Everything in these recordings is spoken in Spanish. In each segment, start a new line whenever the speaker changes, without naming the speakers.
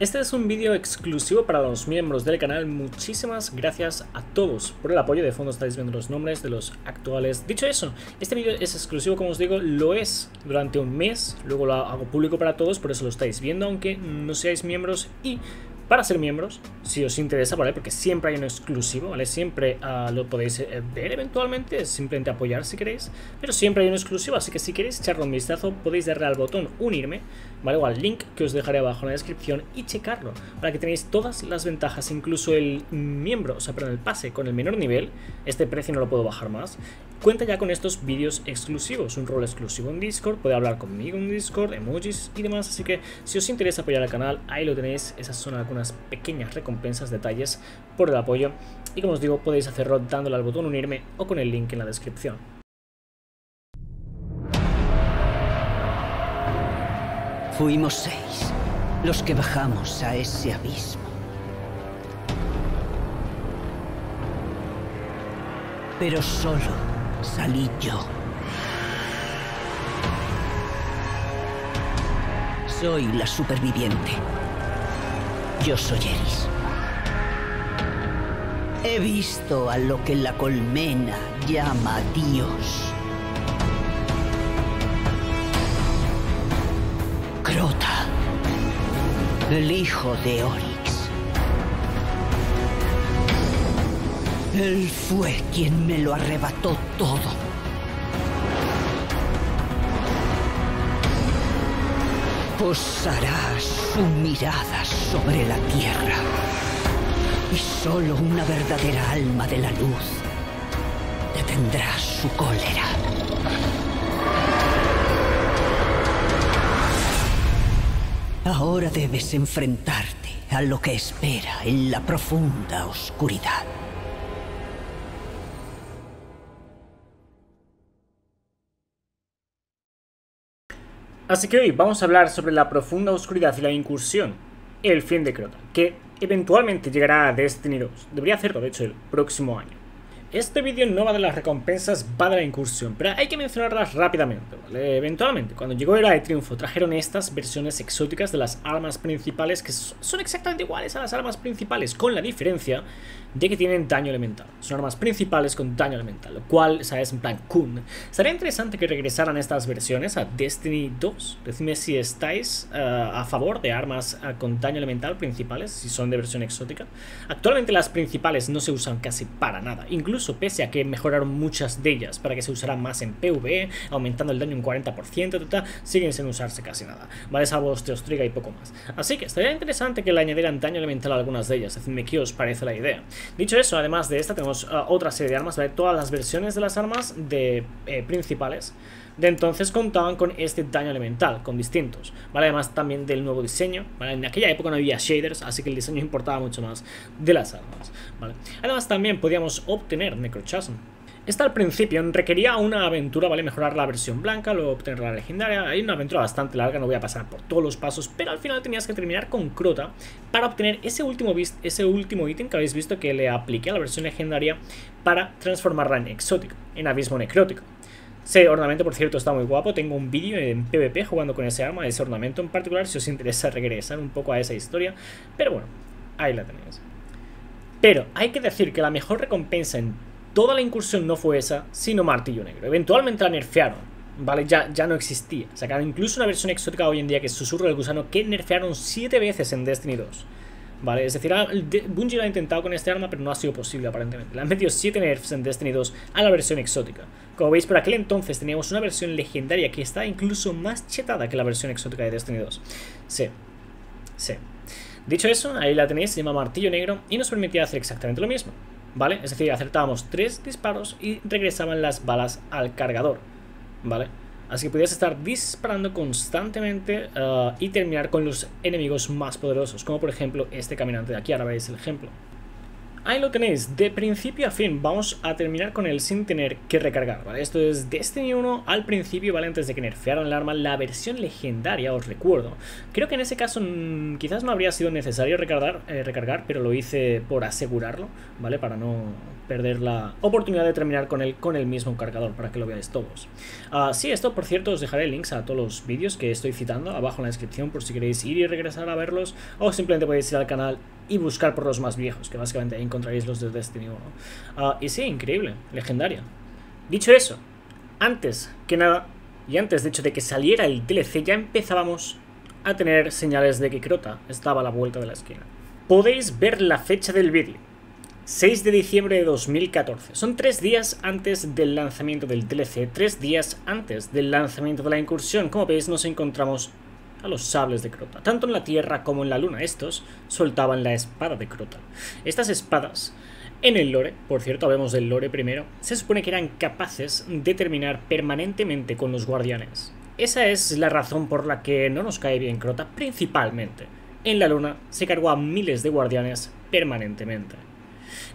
Este es un vídeo exclusivo para los miembros del canal, muchísimas gracias a todos por el apoyo, de fondo estáis viendo los nombres de los actuales. Dicho eso, este vídeo es exclusivo como os digo, lo es durante un mes, luego lo hago público para todos, por eso lo estáis viendo aunque no seáis miembros y para ser miembros, si os interesa, ¿vale? Porque siempre hay un exclusivo, ¿vale? Siempre uh, lo podéis eh, ver eventualmente, simplemente apoyar si queréis, pero siempre hay un exclusivo, así que si queréis echarle un vistazo, podéis darle al botón unirme, ¿vale? O al link que os dejaré abajo en la descripción y checarlo, para que tenéis todas las ventajas, incluso el miembro, o sea, perdón, el pase con el menor nivel, este precio no lo puedo bajar más, cuenta ya con estos vídeos exclusivos, un rol exclusivo en Discord, puede hablar conmigo en Discord, emojis y demás, así que si os interesa apoyar al canal, ahí lo tenéis, esas son algunas pequeñas recompensas, detalles por el apoyo y como os digo podéis hacerlo dándole al botón unirme o con el link en la descripción.
Fuimos seis los que bajamos a ese abismo. Pero solo salí yo. Soy la superviviente. Yo soy Eris. He visto a lo que la colmena llama Dios. Crota, el hijo de Ori. Él fue quien me lo arrebató todo. Posará su mirada sobre la tierra. Y solo una verdadera alma de la luz detendrá su cólera. Ahora debes enfrentarte a lo que espera en la profunda oscuridad.
Así que hoy vamos a hablar sobre la profunda oscuridad y la incursión, el fin de Crota, que eventualmente llegará a Destiny 2. Debería hacerlo, de hecho, el próximo año. Este vídeo no va de las recompensas, va de la incursión, pero hay que mencionarlas rápidamente, ¿vale? Eventualmente, cuando llegó Era de Triunfo, trajeron estas versiones exóticas de las armas principales, que son exactamente iguales a las armas principales, con la diferencia de que tienen daño elemental. Son armas principales con daño elemental, lo cual, es en plan Kun. Sería interesante que regresaran estas versiones a Destiny 2. Decidme si estáis uh, a favor de armas uh, con daño elemental principales, si son de versión exótica. Actualmente las principales no se usan casi para nada, incluso pese a que mejoraron muchas de ellas para que se usaran más en PvE, aumentando el daño un 40%, siguen sin usarse casi nada. Vale, salvo Osteostriga y poco más. Así que estaría interesante que le añadieran daño elemental a algunas de ellas. Decidme qué os parece la idea. Dicho eso, además de esta tenemos uh, otra serie de armas, ¿vale? Todas las versiones de las armas de eh, principales de entonces contaban con este daño elemental, con distintos, ¿vale? Además también del nuevo diseño, ¿vale? En aquella época no había shaders, así que el diseño importaba mucho más de las armas, ¿vale? Además también podíamos obtener Necrochasm, esta al principio requería una aventura, ¿vale? Mejorar la versión blanca, luego obtener la legendaria. Hay una aventura bastante larga, no voy a pasar por todos los pasos, pero al final tenías que terminar con Crota para obtener ese último, ese último ítem que habéis visto que le apliqué a la versión legendaria para transformarla en exótico, en abismo necrótico. Ese ornamento, por cierto, está muy guapo. Tengo un vídeo en PvP jugando con ese arma, ese ornamento en particular, si os interesa regresar un poco a esa historia. Pero bueno, ahí la tenéis. Pero hay que decir que la mejor recompensa en toda la incursión no fue esa, sino Martillo Negro. Eventualmente la nerfearon, ¿vale? Ya, ya no existía. Sacaron incluso una versión exótica hoy en día que es Susurro del Gusano que nerfearon 7 veces en Destiny 2. ¿Vale? Es decir, Bungie lo ha intentado con este arma, pero no ha sido posible aparentemente. Le han metido 7 nerfs en Destiny 2 a la versión exótica. Como veis, por aquel entonces teníamos una versión legendaria que está incluso más chetada que la versión exótica de Destiny 2. Sí, sí. Dicho eso, ahí la tenéis, se llama Martillo Negro y nos permitía hacer exactamente lo mismo. ¿Vale? Es decir, acertábamos tres disparos y regresaban las balas al cargador, ¿vale? Así que podías estar disparando constantemente uh, y terminar con los enemigos más poderosos, como por ejemplo este caminante de aquí, ahora veis el ejemplo. Ahí lo tenéis, de principio a fin, vamos a terminar con él sin tener que recargar, ¿vale? Esto es Destiny 1 al principio, ¿vale? Antes de que nerfearan el arma, la versión legendaria, os recuerdo. Creo que en ese caso mm, quizás no habría sido necesario recargar, eh, recargar, pero lo hice por asegurarlo, ¿vale? Para no perder la oportunidad de terminar con el, con el mismo cargador, para que lo veáis todos. Uh, sí, esto por cierto os dejaré links a todos los vídeos que estoy citando abajo en la descripción por si queréis ir y regresar a verlos, o simplemente podéis ir al canal y buscar por los más viejos, que básicamente ahí encontraréis los de Destiny 1. Ah, y sí, increíble, legendaria. Dicho eso, antes que nada, y antes de hecho de que saliera el DLC, ya empezábamos a tener señales de que Crota estaba a la vuelta de la esquina. Podéis ver la fecha del vídeo. 6 de diciembre de 2014. Son tres días antes del lanzamiento del DLC, tres días antes del lanzamiento de la incursión. Como veis, nos encontramos a los sables de Crota. Tanto en la Tierra como en la Luna estos soltaban la espada de Crota. Estas espadas, en el lore, por cierto, hablemos del lore primero, se supone que eran capaces de terminar permanentemente con los guardianes. Esa es la razón por la que no nos cae bien Crota, principalmente. En la Luna se cargó a miles de guardianes permanentemente.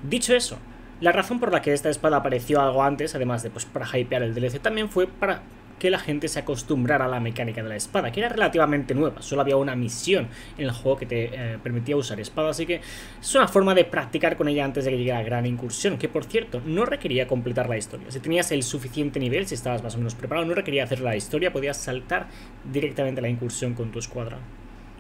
Dicho eso, la razón por la que esta espada apareció algo antes, además de pues para hypear el DLC, también fue para que la gente se acostumbrara a la mecánica de la espada, que era relativamente nueva. Solo había una misión en el juego que te eh, permitía usar espada, así que es una forma de practicar con ella antes de que llegara la gran incursión, que por cierto, no requería completar la historia. Si tenías el suficiente nivel, si estabas más o menos preparado, no requería hacer la historia, podías saltar directamente a la incursión con tu escuadra.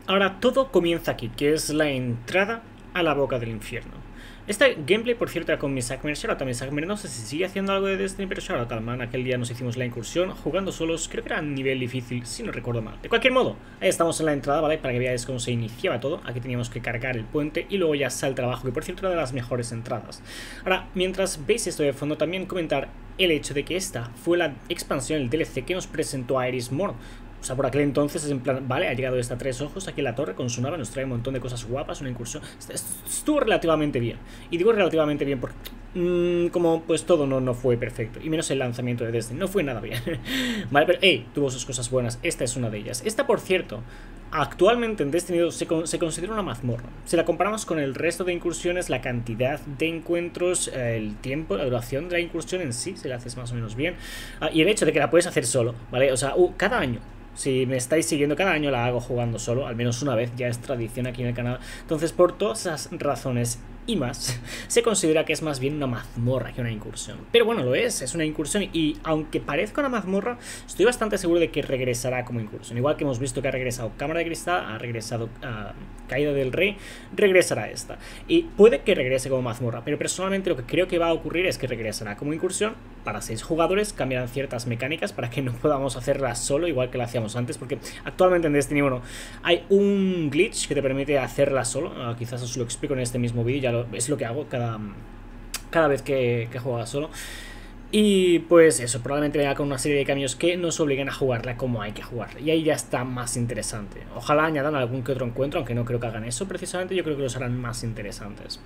Ahora todo comienza aquí, que es la entrada a la boca del infierno. Este gameplay, por cierto, era con Misakmer Shoutout. Misakmer no sé si sigue haciendo algo de Destiny, pero Shoutout man. Aquel día nos hicimos la incursión jugando solos. Creo que era un nivel difícil, si no recuerdo mal. De cualquier modo, ahí estamos en la entrada, ¿vale? Para que veáis cómo se iniciaba todo. Aquí teníamos que cargar el puente y luego ya salta abajo, que por cierto era de las mejores entradas. Ahora, mientras veis esto de fondo, también comentar el hecho de que esta fue la expansión, el DLC que nos presentó a Iris Morn. O sea, por aquel entonces es en plan, vale, ha llegado esta Tres Ojos aquí en la torre con su nave, nos trae un montón de cosas guapas, una incursión. Estuvo relativamente bien. Y digo relativamente bien porque mmm, como pues todo no, no fue perfecto. Y menos el lanzamiento de Destiny, no fue nada bien. vale, pero hey, tuvo sus cosas buenas. Esta es una de ellas. Esta, por cierto, actualmente en Destiny 2 se, se, considera una mazmorra. Si la comparamos con el resto de incursiones, la cantidad de encuentros, el tiempo, la duración de la incursión en sí, se la haces más o menos bien. Ah, y el hecho de que la puedes hacer solo, ¿vale? O sea, cada año si me estáis siguiendo, cada año la hago jugando solo, al menos una vez, ya es tradición aquí en el canal. Entonces, por todas esas razones y más, se considera que es más bien una mazmorra que una incursión. Pero bueno, lo es, es una incursión y aunque parezca una mazmorra, estoy bastante seguro de que regresará como incursión. Igual que hemos visto que ha regresado Cámara de Cristal, ha regresado uh, Caída del Rey, regresará esta. Y puede que regrese como mazmorra, pero personalmente lo que creo que va a ocurrir es que regresará como incursión para 6 jugadores, cambiarán ciertas mecánicas para que no podamos hacerla solo igual que la hacíamos antes, porque actualmente en Destiny 1 hay un glitch que te permite hacerla solo, uh, quizás os lo explico en este mismo vídeo, ya lo es lo que hago cada, cada vez que, que juego solo. Y pues eso, probablemente venga con una serie de cambios que nos obliguen a jugarla como hay que jugarla. Y ahí ya está más interesante. Ojalá añadan algún que otro encuentro, aunque no creo que hagan eso precisamente, yo creo que los harán más interesantes.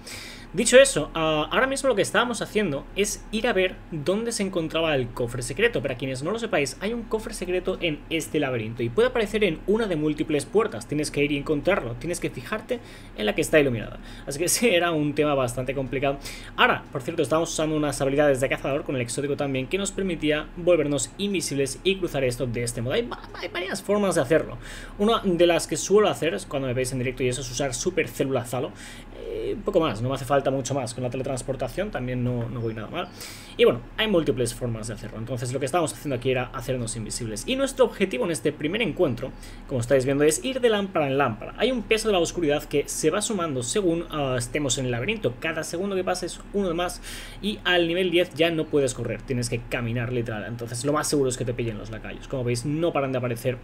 Dicho eso, uh, ahora mismo lo que estábamos haciendo es ir a ver dónde se encontraba el cofre secreto. Para quienes no lo sepáis, hay un cofre secreto en este laberinto y puede aparecer en una de múltiples puertas. Tienes que ir y encontrarlo, tienes que fijarte en la que está iluminada. Así que sí, era un tema bastante complicado. Ahora, por cierto, estamos usando unas habilidades de cazador con el también que nos permitía volvernos invisibles y cruzar esto de este modo. Hay, varias formas de hacerlo. Una de las que suelo hacer cuando me veis en directo y eso es usar Super Célula Zalo. Eh, poco más, no me hace falta mucho más. Con la teletransportación también no, no voy nada mal. Y bueno, hay múltiples formas de hacerlo. Entonces lo que estábamos haciendo aquí era hacernos invisibles. Y nuestro objetivo en este primer encuentro, como estáis viendo, es ir de lámpara en lámpara. Hay un peso de la oscuridad que se va sumando según uh, estemos en el laberinto. Cada segundo que pasa es uno de más y al nivel 10 ya no puedes tienes que caminar literal. Entonces lo más seguro es que te pillen los lacayos. Como veis, no paran de aparecer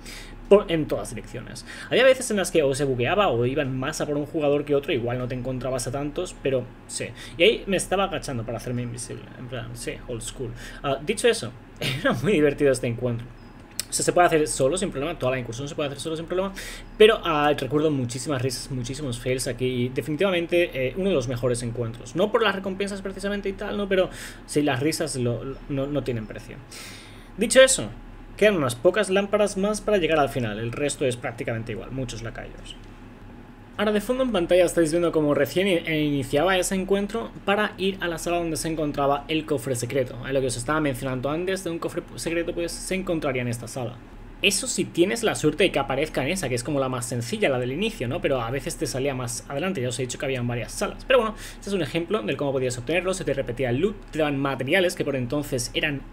en todas direcciones. Había veces en las que o se bugueaba o iban más a por un jugador que otro, igual no te encontrabas a tantos, pero sí. Y ahí me estaba agachando para hacerme invisible. En plan, sí, old school. Uh, dicho eso, era muy divertido este encuentro. O sea, se puede hacer solo sin problema, toda la incursión se puede hacer solo sin problema, pero uh, recuerdo muchísimas risas, muchísimos fails aquí, definitivamente eh, uno de los mejores encuentros. No por las recompensas precisamente y tal, ¿no? pero sí, las risas no, no tienen precio. Dicho eso, quedan unas pocas lámparas más para llegar al final, el resto es prácticamente igual, muchos lacayos. Ahora de fondo en pantalla estáis viendo como recién iniciaba ese encuentro para ir a la sala donde se encontraba el cofre secreto. Lo que os estaba mencionando antes de un cofre secreto pues se encontraría en esta sala. Eso si tienes la suerte de que aparezca en esa, que es como la más sencilla, la del inicio, ¿no? Pero a veces te salía más adelante, ya os he dicho que habían varias salas. Pero bueno, este es un ejemplo del cómo podías obtenerlo, se te repetía el loot, te daban materiales que por entonces eran,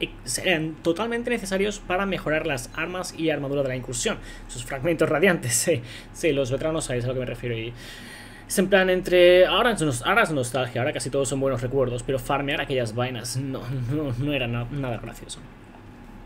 eran totalmente necesarios para mejorar las armas y armadura de la incursión. Sus fragmentos radiantes, sí, sí, los veteranos sabéis a lo que me refiero y... Es en plan entre... Ahora es, ahora es nostalgia, ahora casi todos son buenos recuerdos, pero farmear aquellas vainas no, no, no era nada gracioso.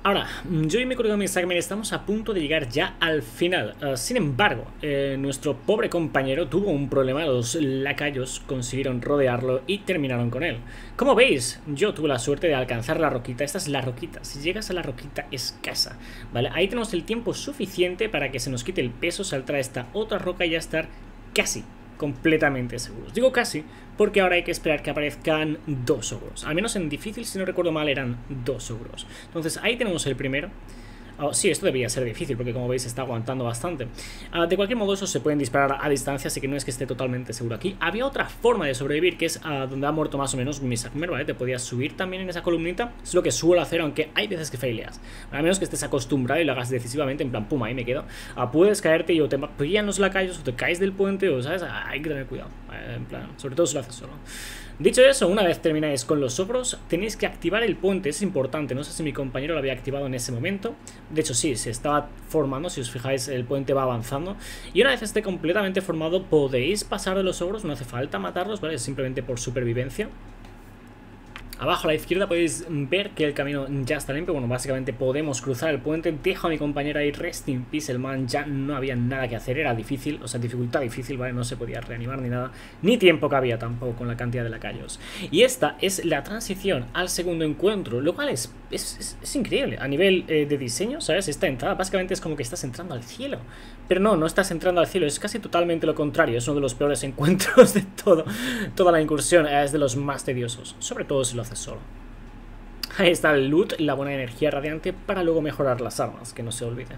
Ahora, yo y mi colega Sagmer estamos a punto de llegar ya al final. Uh, sin embargo, eh, nuestro pobre compañero tuvo un problema. Los lacayos consiguieron rodearlo y terminaron con él. Como veis, yo tuve la suerte de alcanzar la roquita. Esta es la roquita. Si llegas a la roquita escasa, ¿vale? Ahí tenemos el tiempo suficiente para que se nos quite el peso, saltar a esta otra roca y ya estar casi completamente seguros. Digo casi, porque ahora hay que esperar que aparezcan dos ogros. Al menos en difícil, si no recuerdo mal, eran dos ogros. Entonces ahí tenemos el primero. Oh, sí, esto debería ser difícil porque como veis está aguantando bastante. Ah, de cualquier modo, esos se pueden disparar a distancia, así que no es que esté totalmente seguro aquí. Había otra forma de sobrevivir que es ah, donde ha muerto más o menos mi Sakmer, ¿vale? Te podías subir también en esa columnita. Es lo que suelo hacer, aunque hay veces que faileas. A menos que estés acostumbrado y lo hagas decisivamente, en plan, pum, ahí me quedo. Ah, puedes caerte y o te pillan los lacayos o te caes del puente o, ¿sabes? hay que tener cuidado. En plan, sobre todo si lo haces solo. Dicho eso, una vez termináis con los ogros, tenéis que activar el puente, es importante, no sé si mi compañero lo había activado en ese momento, de hecho sí, se estaba formando, si os fijáis el puente va avanzando, y una vez esté completamente formado podéis pasar de los ogros, no hace falta matarlos, ¿vale? simplemente por supervivencia. Abajo a la izquierda podéis ver que el camino ya está limpio. Bueno, básicamente podemos cruzar el puente. Dejo a mi compañera ahí, rest in peace, el man. Ya no había nada que hacer, era difícil, o sea, dificultad difícil, ¿vale? No se podía reanimar ni nada. Ni tiempo cabía tampoco con la cantidad de lacayos. Y esta es la transición al segundo encuentro, lo cual es, es, increíble. A nivel eh, de diseño, ¿sabes? Esta entrada básicamente es como que estás entrando al cielo. Pero no, no estás entrando al cielo, es casi totalmente lo contrario. Es uno de los peores encuentros de todo, toda la incursión. Es de los más tediosos, sobre todo si lo solo. Ahí está el loot la buena energía radiante para luego mejorar las armas, que no se olvide.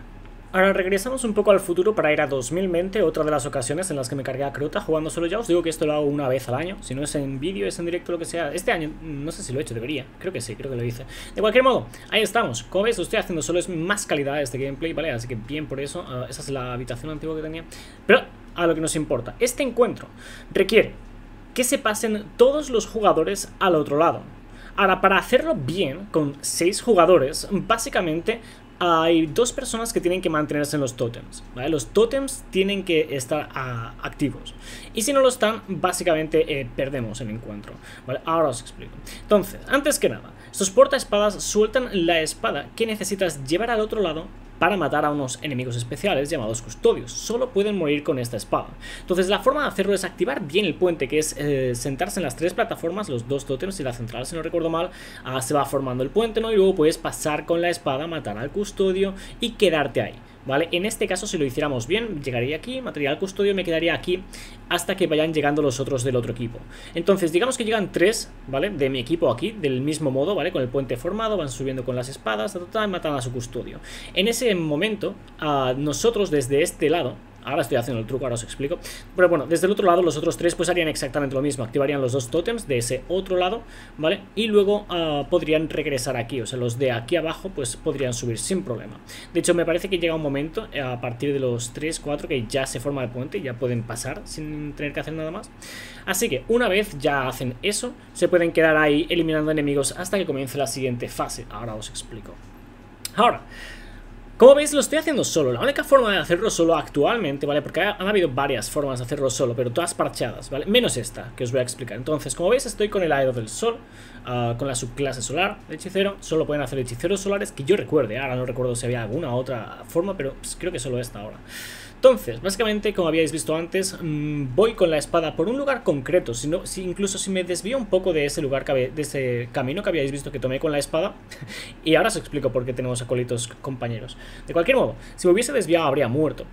Ahora regresamos un poco al futuro para ir a 2020, otra de las ocasiones en las que me cargué a Crota jugando solo. Ya os digo que esto lo hago una vez al año, si no es en vídeo, es en directo, lo que sea. Este año, no sé si lo he hecho, debería, creo que sí, creo que lo hice. De cualquier modo, ahí estamos. Como veis, estoy haciendo solo, es más calidad este gameplay, ¿vale? Así que bien por eso, ah, esa es la habitación antigua que tenía. Pero a lo que nos importa, este encuentro requiere que se pasen todos los jugadores al otro lado. Ahora, para hacerlo bien, con 6 jugadores, básicamente hay dos personas que tienen que mantenerse en los totems, ¿vale? Los totems tienen que estar ah, activos. Y si no lo están, básicamente eh, perdemos el encuentro. Ahora os explico. Entonces, antes que nada, estos portaespadas sueltan la espada que necesitas llevar al otro lado para matar a unos enemigos especiales llamados custodios. Solo pueden morir con esta espada. Entonces la forma de hacerlo es activar bien el puente, que es eh, sentarse en las tres plataformas, los dos tótems y la central, si no recuerdo mal, ah, se va formando el puente, ¿no? Y luego puedes pasar con la espada, matar al custodio y quedarte ahí. ¿Vale? En este caso, si lo hiciéramos bien, llegaría aquí, material custodio, me quedaría aquí hasta que vayan llegando los otros del otro equipo. Entonces, digamos que llegan tres, ¿vale? De mi equipo aquí, del mismo modo, ¿vale? Con el puente formado, van subiendo con las espadas, y matan a su custodio. En ese momento, nosotros desde este lado, Ahora estoy haciendo el truco, ahora os explico. Pero bueno, desde el otro lado los otros tres pues harían exactamente lo mismo. Activarían los dos tótems de ese otro lado, ¿vale? Y luego ah, podrían regresar aquí. O sea, los de aquí abajo pues podrían subir sin problema. De hecho, me parece que llega un momento eh, a partir de los 3, 4 que ya se forma el puente y ya pueden pasar sin tener que hacer nada más. Así que una vez ya hacen eso, se pueden quedar ahí eliminando enemigos hasta que comience la siguiente fase. Ahora os explico. Ahora, como veis, lo estoy haciendo solo. La única forma de hacerlo solo actualmente, ¿vale? Porque han habido varias formas de hacerlo solo, pero todas parchadas, ¿vale? Menos esta, que os voy a explicar. Entonces, como veis, estoy con el aero del sol, ah, con la subclase solar de hechicero. Solo pueden hacer hechiceros solares, que yo recuerde. Ahora no recuerdo si había alguna otra forma, pero pues, creo que solo esta ahora. Entonces, básicamente, como habíais visto antes, mm, voy con la espada por un lugar concreto, si incluso si me desvío un poco de ese lugar, de ese camino que habíais visto que tomé con la espada, y ahora os explico por qué tenemos acolitos compañeros. De cualquier modo, si me hubiese desviado habría muerto.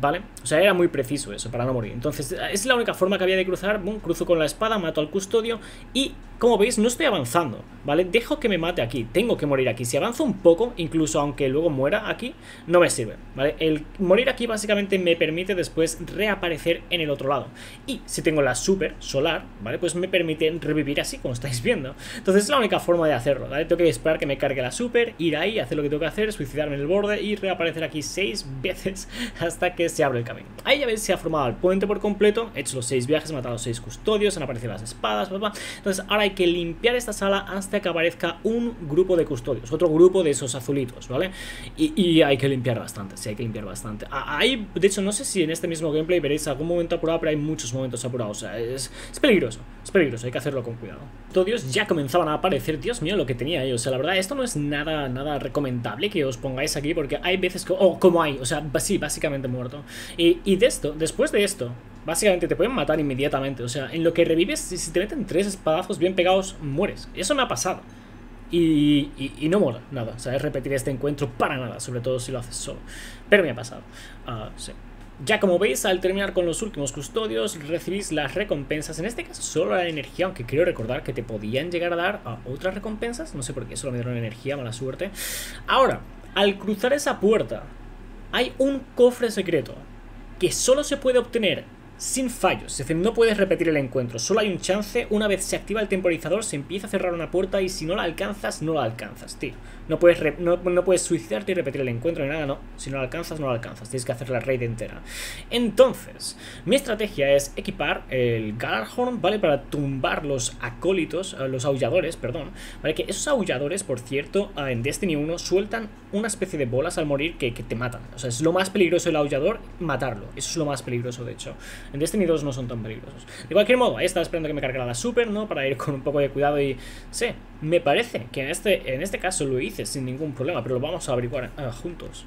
¿Vale? O sea, era muy preciso eso, para no morir. Entonces, es la única forma que había de cruzar. Boom, cruzo con la espada, mato al custodio y como veis, no estoy avanzando, ¿vale? Dejo que me mate aquí, tengo que morir aquí. Si avanzo un poco, incluso aunque luego muera aquí, no me sirve, ¿vale? El morir aquí básicamente me permite después reaparecer en el otro lado. Y si tengo la super solar, ¿vale? Pues me permite revivir así, como estáis viendo. Entonces es la única forma de hacerlo, ¿vale? Tengo que esperar que me cargue la super, ir ahí, hacer lo que tengo que hacer, suicidarme en el borde y reaparecer aquí seis veces hasta que se abre el camino. Ahí ya veis se ha formado el puente por completo, he hecho los seis viajes, matado seis custodios, han aparecido las espadas. Entonces ahora hay que limpiar esta sala hasta que aparezca un grupo de custodios, otro grupo de esos azulitos, ¿vale? Y, hay que limpiar bastante, sí, hay que limpiar bastante. Hay, de hecho, no sé si en este mismo gameplay veréis algún momento apurado, pero hay muchos momentos apurados, es peligroso, es peligroso, hay que hacerlo con cuidado. Custodios ya comenzaban a aparecer, Dios mío, lo que tenía ahí, o sea, la verdad, esto no es nada, nada recomendable que os pongáis aquí, porque hay veces que, oh, como hay, o sea, sí, básicamente muerto. Y, y de esto, después de esto, básicamente te pueden matar inmediatamente. O sea, en lo que revives, si te meten tres espadazos bien pegados, mueres. Eso me ha pasado. Y, no mola nada, o sea, es repetir este encuentro para nada, sobre todo si lo haces solo. Pero me ha pasado. Uh, sí. Ya como veis, al terminar con los últimos custodios, recibís las recompensas. En este caso, solo la energía, aunque quiero recordar que te podían llegar a dar a otras recompensas. No sé por qué, solo me dieron energía, mala suerte. Ahora, al cruzar esa puerta, hay un cofre secreto que solo se puede obtener sin fallos, es decir, no puedes repetir el encuentro, solo hay un chance, una vez se activa el temporizador se empieza a cerrar una puerta y si no la alcanzas, no la alcanzas, tío. No puedes, no, puedes suicidarte y repetir el encuentro ni nada, no. Si no la alcanzas, no la alcanzas, tienes que hacer la raid entera. Entonces, mi estrategia es equipar el Galarhorn, ¿vale? Para tumbar los acólitos, eh, los aulladores, perdón, ¿vale? Que esos aulladores, por cierto, eh, en Destiny 1 sueltan una especie de bolas al morir que, que te matan. O sea, es lo más peligroso el aullador, matarlo. Eso es lo más peligroso, de hecho. En Destiny 2 no son tan peligrosos. De cualquier modo, ahí estaba esperando que me cargara la super, ¿no? Para ir con un poco de cuidado y... Sí, me parece que en este, en este caso lo hice sin ningún problema, pero lo vamos a averiguar uh, juntos.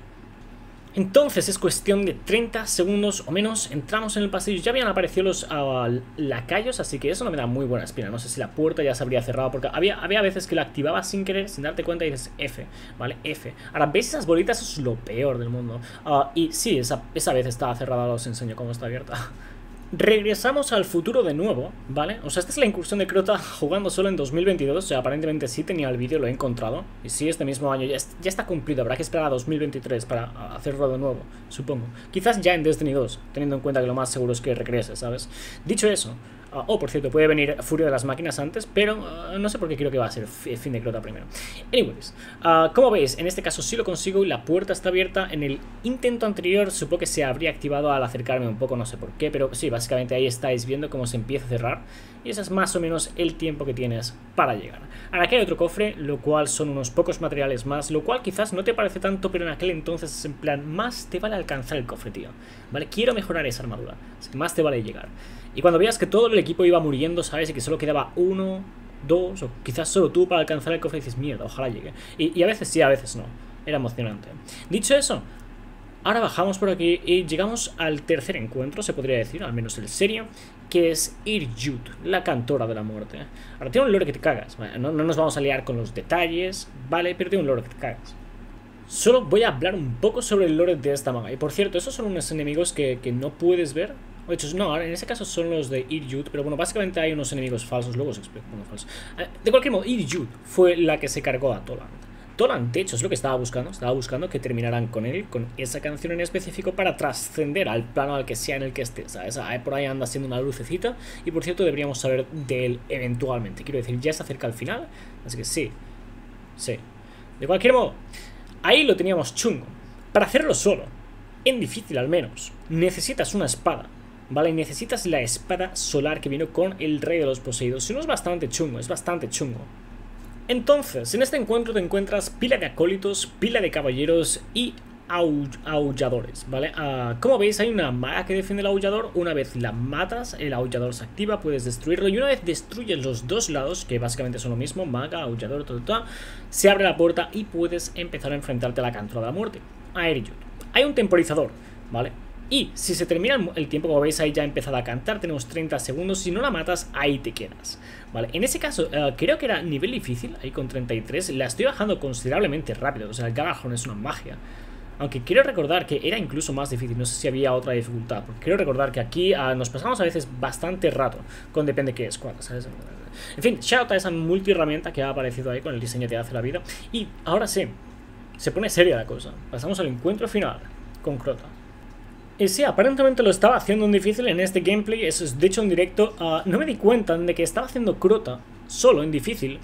Entonces es cuestión de 30 segundos o menos, entramos en el pasillo, ya habían aparecido los uh, lacayos, así que eso no me da muy buena espina, no sé si la puerta ya se habría cerrado, porque había, había veces que la activaba sin querer, sin darte cuenta y dices F, ¿vale? F. Ahora, ¿veis esas bolitas? Eso es lo peor del mundo. Uh, y sí, esa, esa vez estaba cerrada, os enseño cómo está abierta. Regresamos al futuro de nuevo, ¿vale? O sea, esta es la incursión de Crota jugando solo en 2022, o sea, aparentemente sí tenía el vídeo, lo he encontrado. Y sí, este mismo año ya, ya está cumplido, habrá que esperar a 2023 para hacerlo de nuevo, supongo. Quizás ya en Destiny 2, teniendo en cuenta que lo más seguro es que regrese, ¿sabes? Dicho eso, Ah, oh, por cierto, puede venir Furia de las Máquinas antes, pero ah, no sé por qué creo que va a ser fin de Crota primero. Anyways, uh, como veis, en este caso sí lo consigo y la puerta está abierta. En el intento anterior supongo que se habría activado al acercarme un poco, no sé por qué, pero sí, básicamente ahí estáis viendo cómo se empieza a cerrar. Y ese es más o menos el tiempo que tienes para llegar. Ahora aquí hay otro cofre, lo cual son unos pocos materiales más, lo cual quizás no te parece tanto, pero en aquel entonces es en plan, más te vale alcanzar el cofre, tío. Vale, quiero mejorar esa armadura, así que más te vale llegar. Y cuando veas que todo el equipo iba muriendo, ¿sabes? Y que solo quedaba uno, dos, o quizás solo tú para alcanzar el cofre, dices, mierda, ojalá llegue. Y, a veces sí, a veces no. Era emocionante. Dicho eso, ahora bajamos por aquí y llegamos al tercer encuentro, se podría decir, al menos el serio, que es Irjut, la cantora de la muerte. Ahora tiene un lore que te cagas, no, no nos vamos a liar con los detalles, ¿vale? Pero tiene un lore que te cagas. Solo voy a hablar un poco sobre el lore de esta maga. Y por cierto, esos son unos enemigos que, que no puedes ver de hecho, no, en ese caso son los de Iryut, pero bueno, básicamente hay unos enemigos falsos, luego os explico unos falsos. Eh, de cualquier modo, Iryut fue la que se cargó a Toland. Toland, de hecho, es lo que estaba buscando, estaba buscando que terminaran con él, con esa canción en específico para trascender al plano al que sea en el que esté, ¿sabes? Por ahí anda siendo una lucecita, y por cierto deberíamos saber de él eventualmente. Quiero decir, ya se acerca al final, así que sí, sí. De cualquier modo, ahí lo teníamos chungo. Para hacerlo solo, en difícil al menos, necesitas una espada ¿vale? necesitas la espada solar que vino con el rey de los poseídos. Si no es bastante chungo, es bastante chungo. Entonces, en este encuentro te encuentras pila de acólitos, pila de caballeros y aulladores, ¿vale? Ah, como veis hay una maga que defiende el aullador, una vez la matas, el aullador se activa, puedes destruirlo y una vez destruyes los dos lados, que básicamente son lo mismo, maga, aullador, todo, todo, se abre la puerta y puedes empezar a enfrentarte a la cantora de la muerte, a Eriut. Hay un temporizador, ¿vale? Y si se termina el tiempo, como veis ahí ya ha empezado a cantar, tenemos 30 segundos, si no la matas, ahí te quedas. Vale, en ese caso, eh, creo que era nivel difícil, ahí con 33, la estoy bajando considerablemente rápido, o sea, el Galahorn es una magia. Aunque quiero recordar que era incluso más difícil, no sé si había otra dificultad, porque quiero recordar que aquí ah, nos pasamos a veces bastante rato con depende qué squad, ¿sabes? En fin, shout a esa multi-herramienta que ha aparecido ahí con el diseño que hace la vida. Y ahora sí, se pone seria la cosa. Pasamos al encuentro final con Crota. Sí, aparentemente lo estaba haciendo en difícil en este gameplay, eso es de hecho en directo. Ah, no me di cuenta de que estaba haciendo Crota solo en difícil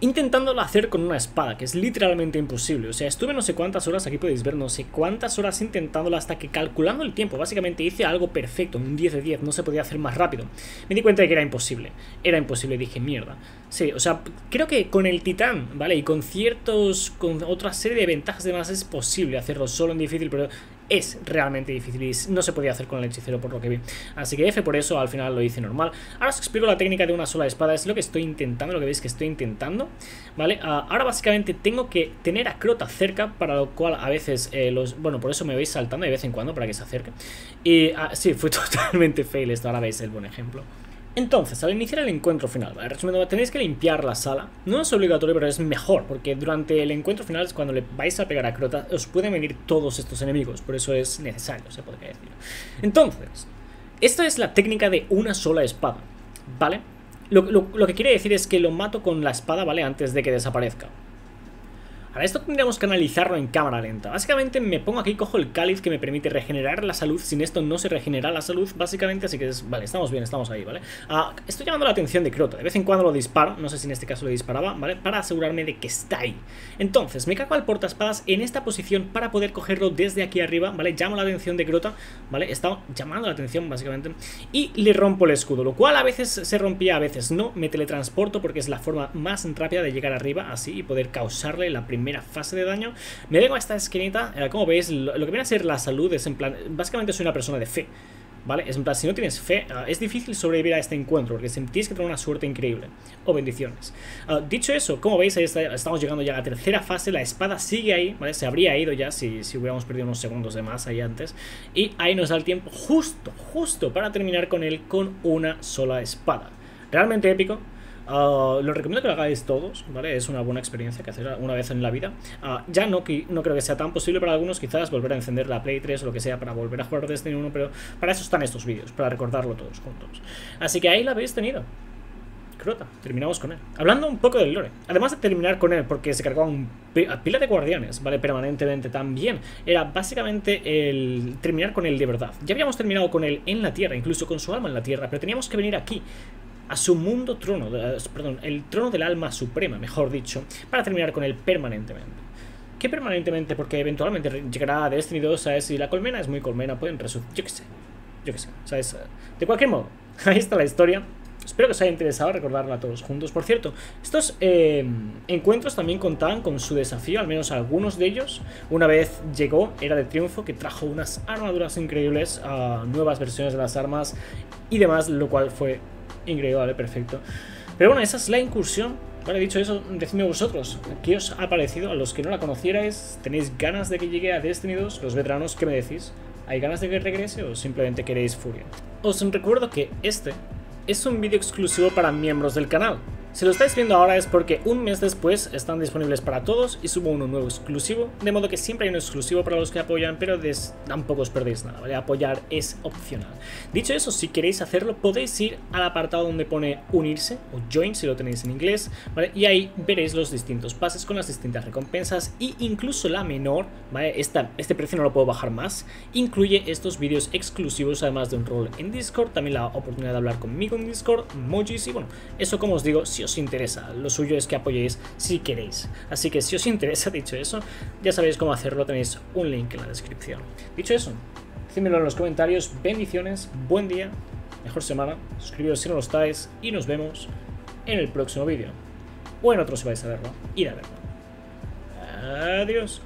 intentándolo hacer con una espada, que es literalmente imposible. O sea, estuve no sé cuántas horas, aquí podéis ver, no sé cuántas horas intentándolo hasta que calculando el tiempo, básicamente hice algo perfecto, un 10 de 10, no se podía hacer más rápido. Me di cuenta de que era imposible, era imposible, dije, mierda. Sí, o sea, creo que con el titán, ¿vale? Y con ciertos, con otra serie de ventajas demás es posible hacerlo solo en difícil, pero es realmente difícil y no se podía hacer con el hechicero por lo que vi. Así que F por eso al final lo hice normal. Ahora os explico la técnica de una sola espada, es lo que estoy intentando, lo que veis que estoy intentando, ¿vale? Ah, ahora básicamente tengo que tener a Crota cerca, para lo cual a veces eh, los... Bueno, por eso me veis saltando de vez en cuando para que se acerque. Y uh, sí, fue totalmente fail esto, ahora veis el buen ejemplo. Entonces, al iniciar el encuentro final, resumiendo, tenéis que limpiar la sala. No es obligatorio, pero es mejor, porque durante el encuentro final es cuando le vais a pegar a Crota, os pueden venir todos estos enemigos, por eso es necesario, se podría decir. Entonces, esta es la técnica de una sola espada, ¿vale? Lo, lo que quiere decir es que lo mato con la espada, ¿vale? Antes de que desaparezca. Ahora, esto tendríamos que analizarlo en cámara lenta. Básicamente me pongo aquí, cojo el cáliz que me permite regenerar la salud. Sin esto no se regenera la salud, básicamente, así que. Vale, estamos bien, estamos ahí, ¿vale? Ah, estoy llamando la atención de Crota. De vez en cuando lo disparo, no sé si en este caso lo disparaba, ¿vale? Para asegurarme de que está ahí. Entonces, me cago al portaespadas en esta posición para poder cogerlo desde aquí arriba, ¿vale? Llamo la atención de Crota, ¿vale? Está llamando la atención, básicamente. Y le rompo el escudo, lo cual a veces se rompía, a veces no. Me teletransporto porque es la forma más rápida de llegar arriba, así, y poder causarle la primera primera fase de daño. Me vengo a esta esquinita, eh, como veis, lo, que viene a ser la salud es en plan, básicamente soy una persona de fe. ¿Vale? Es en plan, si no tienes fe, uh, es difícil sobrevivir a este encuentro, porque tienes que tener una suerte increíble. O bendiciones. Uh, dicho eso, como veis, ahí estamos llegando ya a la tercera fase, la espada sigue ahí, ¿vale? Se habría ido ya si, si hubiéramos perdido unos segundos de más ahí antes. Y ahí nos da el tiempo justo, justo para terminar con él con una sola espada. Realmente épico, Uh, lo recomiendo que lo hagáis todos, ¿vale? Es una buena experiencia que hacer una vez en la vida. Uh, ya no, no creo que sea tan posible para algunos, quizás volver a encender la Play 3 o lo que sea para volver a jugar Destiny 1, pero para eso están estos vídeos, para recordarlo todos juntos. Así que ahí la habéis tenido. Crota, terminamos con él. Hablando un poco del lore, además de terminar con él, porque se cargaba un pila de guardianes, ¿vale? Permanentemente también. Era básicamente el terminar con él de verdad. Ya habíamos terminado con él en la tierra, incluso con su alma en la tierra, pero teníamos que venir aquí a su mundo trono, perdón, el trono del alma suprema, mejor dicho, para terminar con él permanentemente. ¿Qué permanentemente? Porque eventualmente llegará a Destiny 2, ¿sabes? Si la colmena es muy colmena, pueden resucitar. Yo qué sé, yo qué sé, ¿sabes? De cualquier modo, ahí está la historia. Espero que os haya interesado recordarla a todos juntos. Por cierto, estos eh, encuentros también contaban con su desafío, al menos algunos de ellos. Una vez llegó, era de triunfo, que trajo unas armaduras increíbles, nuevas versiones de las armas y demás, lo cual fue Increíble, vale, perfecto. Pero bueno, esa es la incursión. Vale, dicho eso, decidme vosotros, ¿qué os ha parecido? A los que no la conocierais, ¿tenéis ganas de que llegue a Destiny 2? Los veteranos, ¿qué me decís? ¿Hay ganas de que regrese o simplemente queréis furia? Os recuerdo que este es un vídeo exclusivo para miembros del canal. Si lo estáis viendo ahora es porque un mes después están disponibles para todos y subo uno nuevo exclusivo, de modo que siempre hay uno exclusivo para los que apoyan, pero tampoco os perdéis nada, ¿vale? Apoyar es opcional. Dicho eso, si queréis hacerlo, podéis ir al apartado donde pone unirse, o join si lo tenéis en inglés, ¿vale? Y ahí veréis los distintos pases con las distintas recompensas y incluso la menor, ¿vale? Esta, este precio no lo puedo bajar más, incluye estos vídeos exclusivos, además de un rol en Discord, también la oportunidad de hablar conmigo en Discord, emojis y bueno, eso como os digo, os interesa. Lo suyo es que apoyéis si queréis. Así que si os interesa, dicho eso, ya sabéis cómo hacerlo, tenéis un link en la descripción. Dicho eso, decídmelo en los comentarios, bendiciones, buen día, mejor semana, suscribiros si no lo estáis y nos vemos en el próximo vídeo. O en otro si vais a verlo, ir a verlo. Adiós.